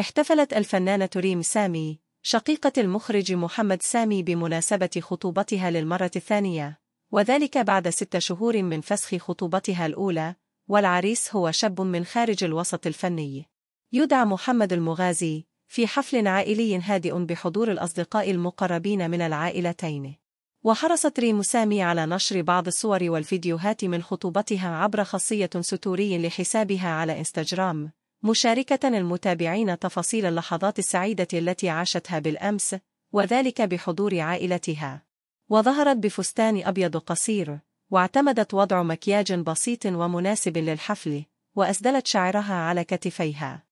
احتفلت الفنانة ريم سامي شقيقة المخرج محمد سامي بمناسبة خطوبتها للمرة الثانية وذلك بعد ست شهور من فسخ خطوبتها الأولى والعريس هو شاب من خارج الوسط الفني. يدعى محمد المغازي في حفل عائلي هادئ بحضور الأصدقاء المقربين من العائلتين. وحرصت ريم سامي على نشر بعض الصور والفيديوهات من خطوبتها عبر خاصية story لحسابها على إنستغرام. مشاركة المتابعين تفاصيل اللحظات السعيدة التي عاشتها بالأمس وذلك بحضور عائلتها. وظهرت بفستان أبيض قصير واعتمدت وضع مكياج بسيط ومناسب للحفل وأسدلت شعرها على كتفيها.